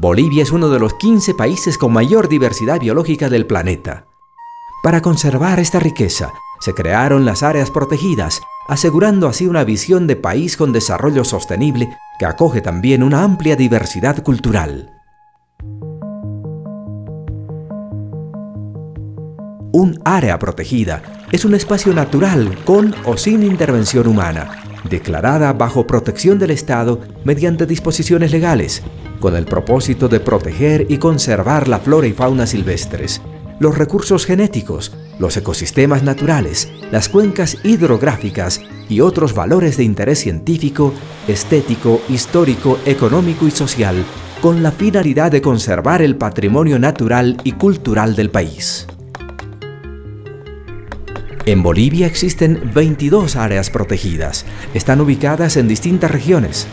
Bolivia es uno de los 15 países con mayor diversidad biológica del planeta. Para conservar esta riqueza, se crearon las áreas protegidas, asegurando así una visión de país con desarrollo sostenible que acoge también una amplia diversidad cultural. Un área protegida es un espacio natural con o sin intervención humana, declarada bajo protección del Estado mediante disposiciones legales, con el propósito de proteger y conservar la flora y fauna silvestres, los recursos genéticos, los ecosistemas naturales, las cuencas hidrográficas y otros valores de interés científico, estético, histórico, económico y social, con la finalidad de conservar el patrimonio natural y cultural del país. En Bolivia existen 22 áreas protegidas. Están ubicadas en distintas regiones.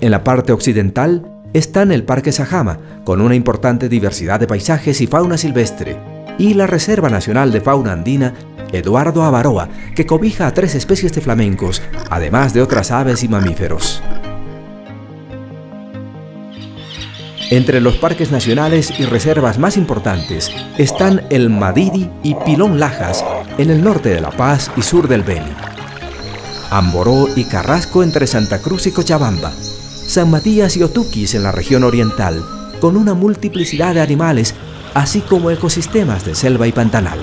En la parte occidental están el Parque Sajama, con una importante diversidad de paisajes y fauna silvestre, y la Reserva Nacional de Fauna Andina Eduardo Avaroa, que cobija a tres especies de flamencos, además de otras aves y mamíferos. Entre los parques nacionales y reservas más importantes están el Madidi y Pilón Lajas, en el norte de La Paz y sur del Beni. Amboró y Carrasco entre Santa Cruz y Cochabamba. San Matías y Otuquis en la región oriental, con una multiplicidad de animales, así como ecosistemas de selva y pantanal.